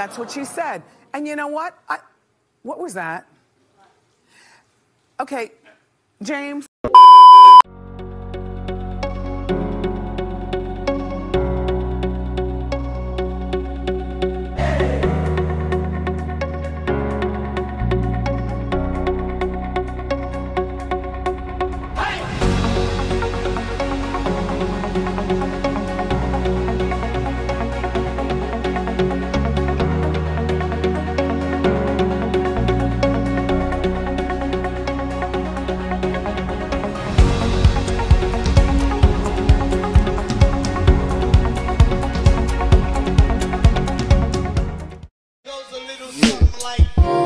That's what she said. And you know what? I, what was that? Okay, James, like